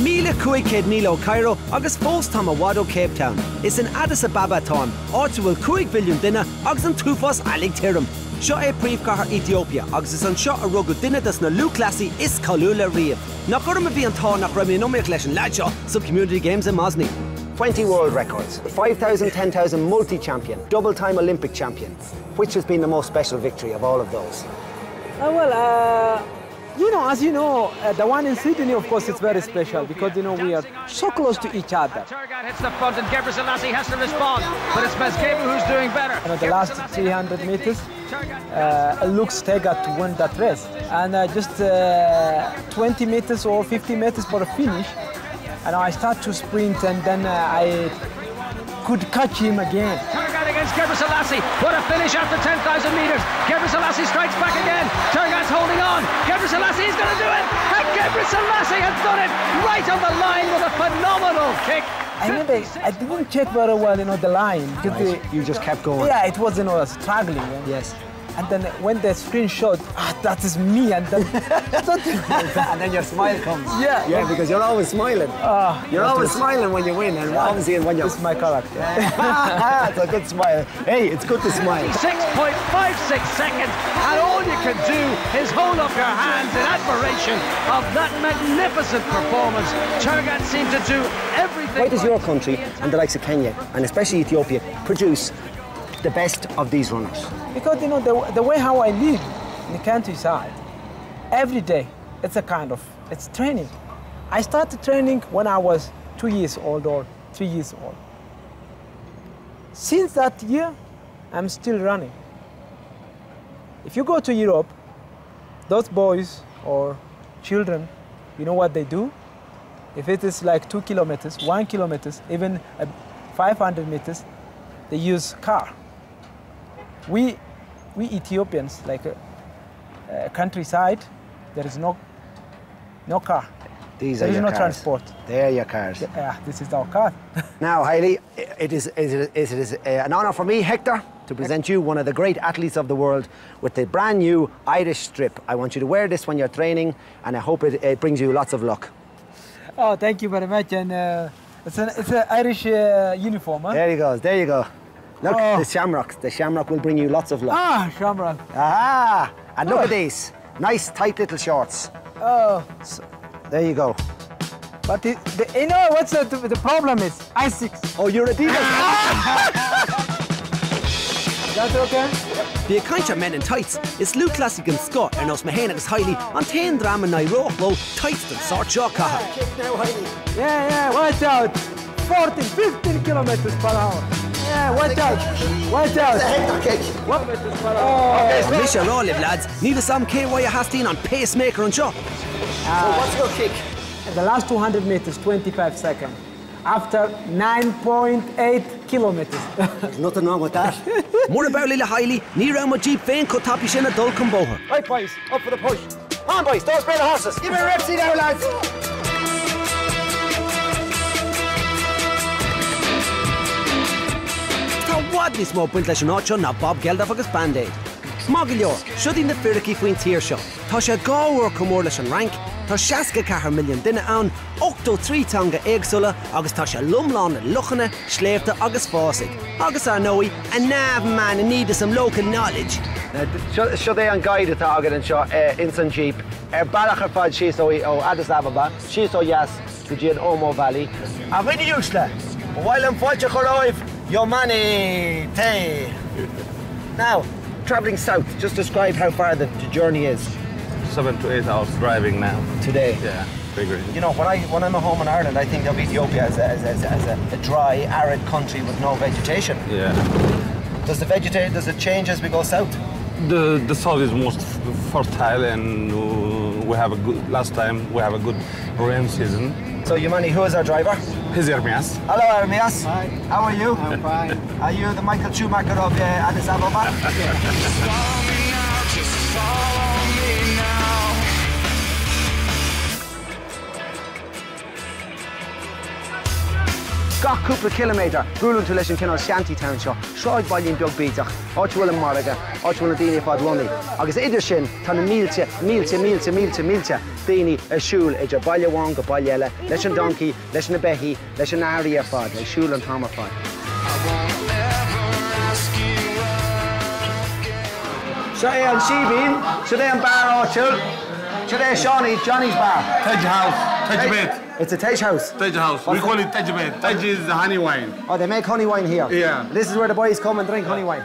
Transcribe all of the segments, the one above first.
Míle cuaigcéad míle Cairo agus fós tá a Cape Town. Is an Addis Ababa tám áte bhfuil cuaig biliún duine agus an túfás alig tím. Seo é príomhcathair Ethiopia agus is an seo a rugú duine na luúclasí is choúla riamh. nach chum a bhí antá nach raimí nóméid leis an leiseo sub Community Games in Masni. 20 world records, 5,000, 10,000 multi-champion, double-time Olympic champion. Which has been the most special victory of all of those? Uh, well, uh, you know, as you know, uh, the one in Sydney, of course, it's very special because, you know, we are so close to each other. Tergat hits the front and Gebre Selassie has to respond, but it's Meskebu who's doing better. You know, the last 300 meters, uh, looks Tega to win that race. And uh, just uh, 20 meters or 50 meters for a finish, and I start to sprint and then uh, I could catch him again. Tergat against Gebre Selassie. What a finish after 10,000 metres. Gebre Selassie strikes back again. Tergat's holding on. Gebre Selassie is going to do it. And Gebre Selassie has done it right on the line with a phenomenal kick. I remember I didn't check very well, you know, the line. Right. The, you just kept going. Yeah, it was, you know, struggling. Yeah? Yes. And then when the screen showed, ah, that is me, and then and then your smile comes. Yeah, yeah, because you're always smiling. Uh, you're always smiling when you win, and yeah. obviously when you. This is my character. it's a good smile. Hey, it's good to smile. 6.56 seconds, and all you can do is hold up your hands in admiration of that magnificent performance. Tergat seemed to do everything. Why does your country and the likes of Kenya, and especially Ethiopia, produce the best of these runners? Because you know the, the way how I live in the countryside, every day it's a kind of it's training. I started training when I was two years old or three years old. Since that year, I'm still running. If you go to Europe, those boys or children, you know what they do? If it is like two kilometers, one kilometers, even 500 meters, they use car we, we Ethiopians, like a, a countryside, there is no, no car. These there are is your no cars. transport. They are your cars. Yeah, this is our car. now, Haile, it is, it is, it is an honour for me, Hector, to present you one of the great athletes of the world with the brand new Irish strip. I want you to wear this when you're training, and I hope it, it brings you lots of luck. Oh, thank you very much. And uh, it's an it's an Irish uh, uniform. Huh? There you go. There you go. Look, oh. the shamrocks. The shamrock will bring you lots of luck. Ah, shamrock. Ah, and look oh. at these. Nice, tight little shorts. Oh. So, there you go. But the, the, you know what's the, the problem is? I6. Oh, you're a dealer. That's okay? The a caiinte men in tights is lú classic an Scott and nos mahéana agus hailí an ta drama na roichló tights den sort caha. Yeah, yeah, watch out. 14, 15 kilometers per hour. Yeah, watch out! Watch out! It's a hector kick. What? Oh. Mis rálib lads, ní a sam céhha a hastíín an pacemaker an seo. Uh, so what's your kick? The last 200 meters, 25 seconds. After 9.8 kilometers. There's nothing wrong with that. Mór a beirlí le hailí, ní ra mar jeep féin chu tappi sin a dul an. Right boys, up for the push. Come on boys, don't spare the horses. Give me a rep seat now lads. Wad ní smó buint leis an áiteo na Bob Geldof agus Bandaid. Má go leor, siúdí na firaí faoin tíir seo. Tá sé gáhar commór leis an rank, Tá 16 cehar milliún duine ann, 8 trítanga éagsúla agus tá se lumláán na luchanna, sléirta agus fásigh. Agus ar nóí a náb man a níad some local knowledge. Eh, seo é an gaiide tá agad an seo eh, in san Jeep er ar bailach ar fáid síos ó ó Addis Ababa, síos ó Yas go dtí an Omo Valley. A bhaine dús le, bhhail an fáilte choráibh Your money, tay. Now, traveling south, just describe how far the, the, journey is. Seven to eight hours driving now. Today? Yeah. You know, when, I, when I'm at home in Ireland, I think of Ethiopia as a, as, a, as a, a, dry, arid country with no vegetation. Yeah. Does the vegetation, does it change as we go south? The, the south is most fertile and uh, we have a good, last time we have a good rain season. So Yamani, who is our driver? He's Ermias. Hello Ermias. Hi. How are you? I'm fine. Are you the Michael Schumacher of uh, Addis Ababa? cúpla kilometr grúún tú leis an cinál Shantytown seo, Seáid bailín beag bíach, áhfuil marige áhfuil daine fád loní. agus idir sin tá na mílte mílte mílte mílte mílte daoine asúil idir bailháin go bailile, leis an doncí, leis na behí, leis an airí a fád, leis siúil an táar fád. Se é an sibín, se é an bar áil, se é Johnny's bar. Tej house. Tej bed. It's a Tage house. Tej house. We call it Tej bed. Tej is the honey wine. Oh, they make honey wine here. Yeah. This is where the boys come and drink honey wine.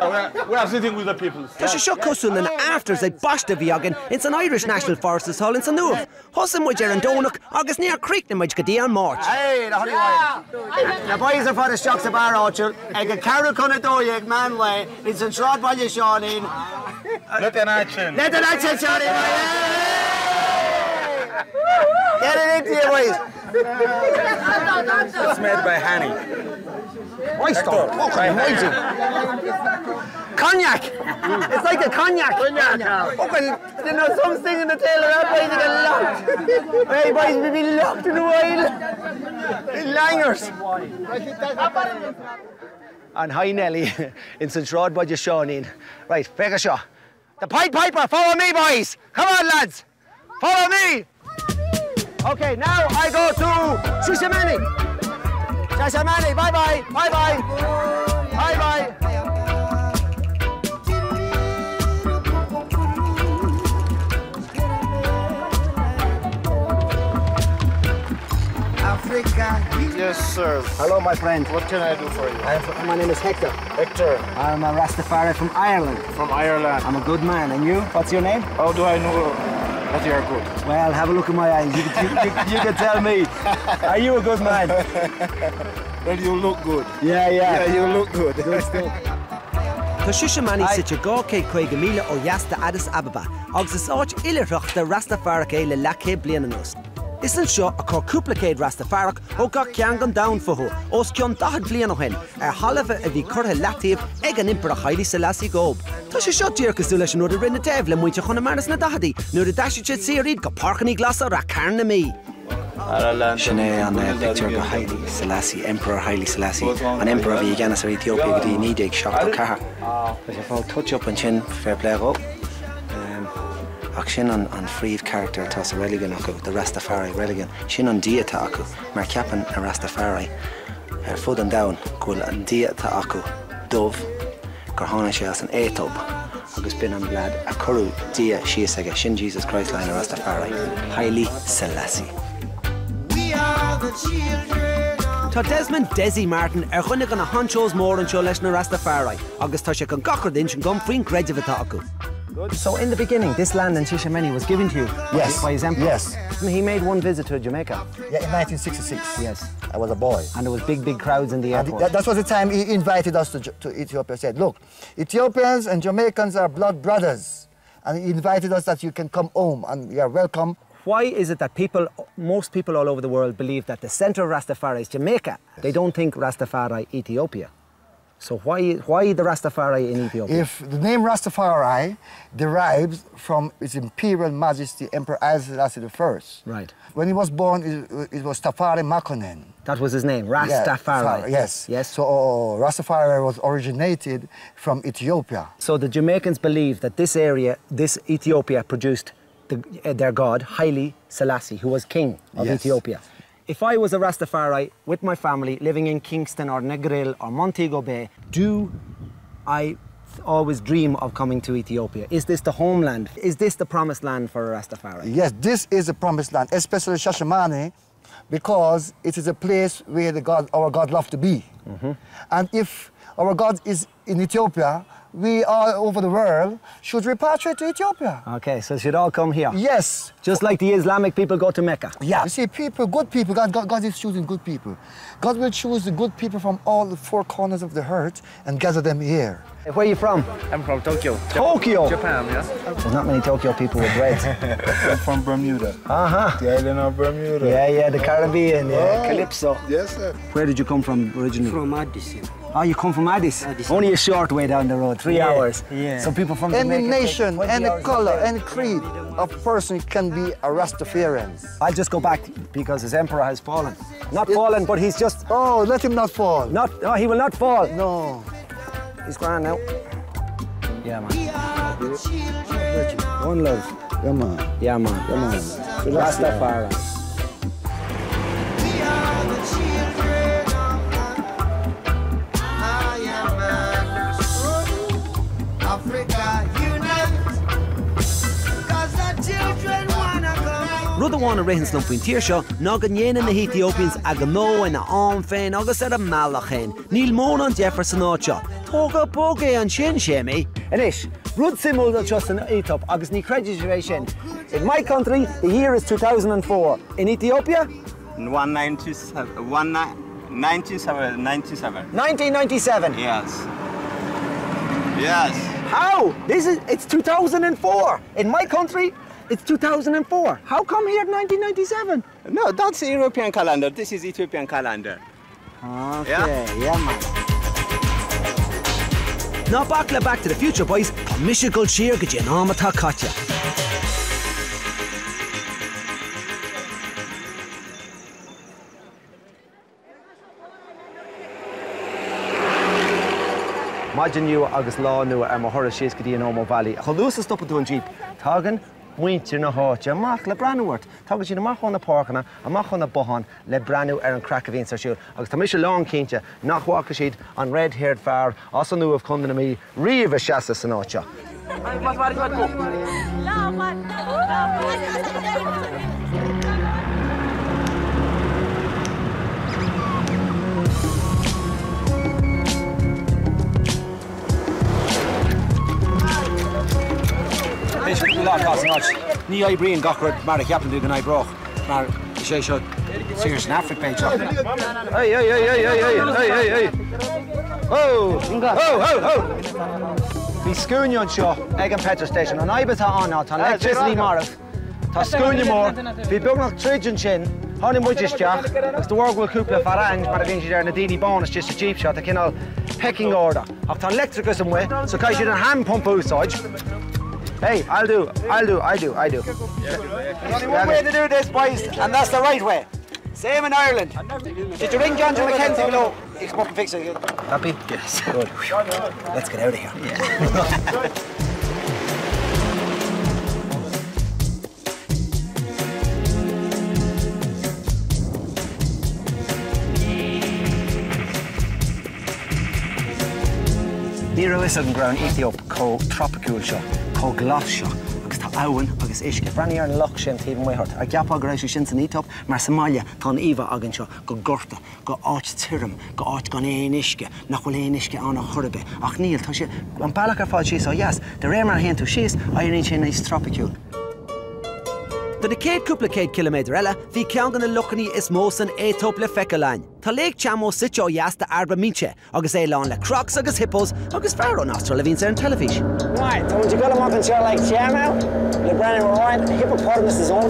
Oh, we are, we are sitting with the people. Tá sé seo cosún na afters ag basta bhí agan in san Irish National Forest Hall in san nuamh. Thosan muid ar an dónach agus níor creek na muid go dtí an mát. Hey, the honey wine. The boys are for the stocks of bar orchard. Ag a carol con a dói ag man way. It's a short while you're Seanin. Let an action. Let the night say Seanin. Get it into you, boys. It's made by honey. Oyster. Okay, amazing. Cognac. It's like a cognac. Cognac. Okay, you know, some sting in the tail of that boys get locked. Hey, boys, we be locked in a while. Langers. And hi, Nelly. In St. Rod, by your Seanine. Right, pick a shot. The Pied Piper, follow me, boys. Come on, lads. Follow me. Okay, now I go to Shishamani. Shashamane, bye bye, bye bye, bye bye. Africa. Yes, sir. Hello, my friend. What can I do for you? I'm my name is Hector. Hector, I'm a Rastafari from Ireland. from Ireland. I'm a good man, and you? What's your name? How do I know that you are good? Well, have a look in my eyes. You, can- you, you, you can tell me. Are you a good man? Well, you look good. Yeah, yeah. Yeah, you look good. Tá siisemaní site gácé chuig go míle ó jaasta Addis Ababa, agus is áit ileireachta Rastafaric é le lecé bliananos. Is an seo a chuúplacéid Rastafaric ó ga cean gan da futhú os cean dahad blian hen ar a bhí chutha letíomh ag an impar a chailí sa lasí gób. Tá sé seo tíirgus leis nuair a rinne teh le muinte chuna maras na dahadaí nuair a deisiid go parchaní glasá a cairna mí. Sinné an picture go Selassie, Emperor Haile Selassie, an Emperor bhí gceannas ar Ethiopia go dtí ag seach cetha. Tá sé fá touch up an sin. Um, ach sin an, an fríomh character tá sa religan acu, de Rastafari religan. Sin an diata acu, mar ceapan a Rastafari. Ar fud an dain, ghfuil an diata acu, dómh, gur hána sé as an étob. agus bin an blad a choú dia sios aige sin Jesus Christ lein a Rastafari. Haile Selassie. We are the children. Tá Desmond Desi Martin er ar chuine gan na hanseos mór an seo leis na Rastafari, agus tá sé an gachar din sin gom faoin creidimhtá acu. So in the beginning, this land in Shishamani was given to you Yes, by his emperor. yes. And he made one visit to Jamaica, Yeah, in 1966. Yes. I was a boy. and there was big, big crowds in the And airport. that, that was the time he invited us to, to Ethiopia. He said, look, Ethiopians and Jamaicans are blood brothers. And he invited us that you can come home and you are welcome. Why is it that people, most people all over the world, believe that the center of Rastafari is Jamaica? They don't think Rastafari Ethiopia. So why, why the Rastafari in Ethiopia? If the name Rastafari derives from His Imperial Majesty Emperor Haile Selassie I. Right. When he was born, it, it was Tafari Makonnen. that was his name, Yeah, Rastafari. Fa- yes. Yes. So uh, Rastafari was originated from Ethiopia. So the Jamaicans believe that this area, this Ethiopia, produced the, their god Haile Selassie, who was king of Yes. Ethiopia. If I was a Rastafari with my family living in Kingston or Negril or Montego Bay, do I always dream of coming to Ethiopia? Is this the homeland? Is this the promised land for a Rastafari? Yes, this is the promised land, especially Shashamane, because it is a place where the God, our God loved to be. Mm-hmm. And if our God is in Ethiopia, we all over the world should repatriate to Ethiopia. Okay, so it should all come here. Yes. Just like the Islamic people go to Mecca. Yeah. You see, people, good people, God, God, God is choosing good people. God will choose the good people from all the four corners of the earth and gather them here. Where are you from? I'm from Tokyo. Tokyo? Japan, yeah. There's not many Tokyo people with dreads. I'm from Bermuda. Uh-huh. The island of Bermuda. Yeah, yeah, the Caribbean, yeah. Oh. Calypso. Yes, sir. Where did you come from originally? From Addis. Oh, you come from Addis? Addis. Only a short way down the road, three Yeah, hours. yeah. So people from Any Jamaica nation, any color, get any creed of person can be a Rastafarian. I'll just go back because his emperor has fallen. Not fallen, but he's just Oh, let him not fall. not. No, he will not fall. No. He's grand now. Yeah, man. One love. Yeah, man. Yeah, man. Yeah, man. Rastafari. Rud bháinna réhann na pointíir seo ná go dhéanaan na Ethiopians a go nó ina an féin agus ar a meachchéin. Níl mór an Jefferson áseo. Tóga bógé an sin sé mé. Inis, rud simú just an Ethiop agus ní creditéis sin. In my country, the year is 2004. In Ethiopia, 197, 1997, 1997. Yes. Yes. How? This is it's 2004. In my country, it's 2004. How come here 1997? No, that's the European calendar. This is Ethiopian calendar. Okay, Yeah. yeah, man. Ná back le back to the future boys, Tá misisiil siar go dé námatá caite. Maidin nu agus lá nu ar mar thora sios go dtíí an Omo Valley. Choúsa stoppa tú an Jeep. Tágan muintir na háte amach le breúirt. Tágad sin amach na pácanna amach na bohan le breú ar an crack a vín siú. agus tá se lá cínte nachhacha siad an redhaired fear as an nuamh chun na mí riomh seasta san áte. leis go lá náid. Ní éríon Hey, hey, hey, hey, hey, hey, hey, hey, hey, hey. san Afric peint. Bhí scoúneún seo ag an Petro Station. An aibatá aná tá electricity marh Tá scoúne mór bhí benach een. sin Honnig muisteach gus een cúpla farange mar a bhíon ar na daoine bonus, just a jeep seo a cinál pecking order. Ach tá electricus an so caiisi een hand pompúsáid Hey, I'll do, I'll do, I do, I do. There's only one way to do this, boys, and that's the right way. Same in Ireland. Did you ring John to McKenzie below? He come up and fix it. Happy? Yes. Good. Let's get out of here. Níú is an ground Ethiop có tropicúil seo, có glas seo, agus tá áhan agus isce breí ar an loch sin tí méhart. A gapá go éis sin san Ethiop mar Somália tá omh agan seo go gorta, go áit tím, go áit gan éon isce, nach bhfuil éon isce anna chorbe. Ach níl tá sé an bailach ar fáid síos ó yes, de ré mar hen tú síos a on sin éis tropicúil. Tá na céad cúplacéad kilometre eile bhí ceangan na lochaní is mó san étópla feiceáin. Tá léigh teamó siteo jaasta arba míse agus é lán le crocs agus hippos agus fear an astra le vín ar an televís. Right, Tá tú go an tear le teamá le brein roiid hippopotamus is óú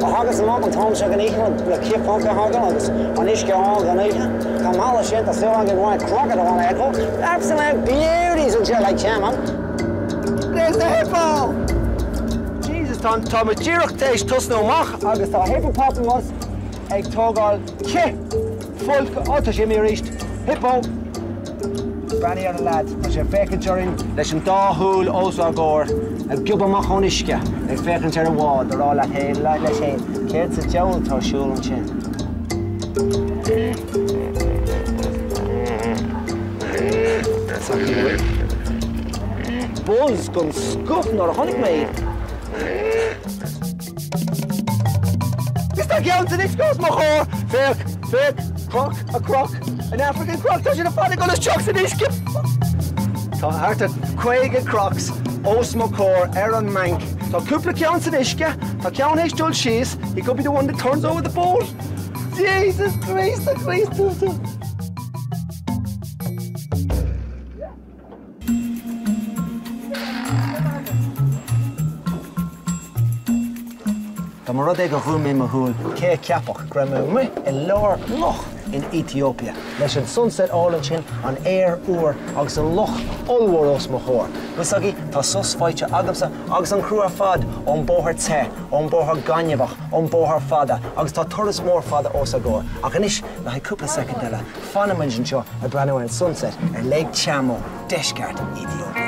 a hagas má an tom se gan íhan le ciapóga hagan agus an is ceá gan ihe Tá mála sé a seá an roiid crocad an eco, Absolute beauties an tear le teamán. There's the hippo! tan táireachtééis tusnó amach agus tá hipppapá was ag tógáil che Folk áta sé mé ríist hippo. Braí an lead a sé fécanteirrin leis an dáthúil ós a ggóir a gib amach chonisce ag féchantear an bhád ará le hé le leis hé céir sa deiltarsúil an sin. Bós gom scof nó a chonig méid. a girl to this goes my whore. Birk, birk, croc, a croc. An African croc Does you have father got his chucks in his kip. Tá harta quaige crocs, os core, Aaron er Mank. So cúpla cean san isce, tá cean éis dúil he could be the one that turns over the ball. Jesus Christ, Christ, Christ. Mar rud ag go chuúmé a húil cé ceapach loch in Ethiopia. Leis an sunset álan sin an air uair agus an loch os mo chóir. Gus agé tá susfáite agamsa agus an fad ón bóthir te, ón bóthir ganneabach, ón bóthir fada, agus tá toras mór fada os a ggóir. A ganis na haúpla second deile fanna man a brehain sunset ar le teamo deisceart Ethiopia.